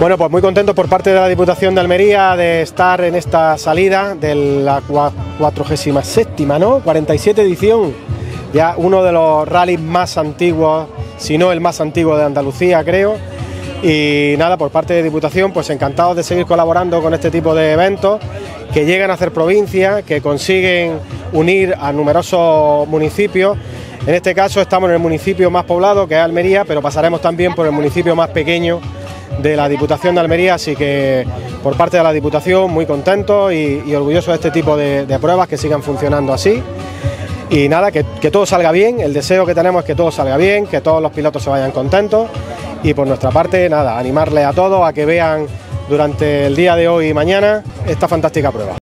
Bueno, pues muy contentos por parte de la Diputación de Almería de estar en esta salida de la 47, ¿no? 47 edición, ya uno de los rallies más antiguos, si no el más antiguo de Andalucía, creo. Y nada, por parte de Diputación, pues encantados de seguir colaborando con este tipo de eventos que llegan a hacer provincia, que consiguen unir a numerosos municipios. En este caso estamos en el municipio más poblado, que es Almería, pero pasaremos también por el municipio más pequeño de la Diputación de Almería, así que por parte de la Diputación muy contentos y, orgullosos de este tipo de, pruebas que sigan funcionando así. Y nada, que, que todo salga bien, el deseo que tenemos es que todo salga bien, que todos los pilotos se vayan contentos y por nuestra parte, nada, animarles a todos a que vean durante el día de hoy y mañana esta fantástica prueba.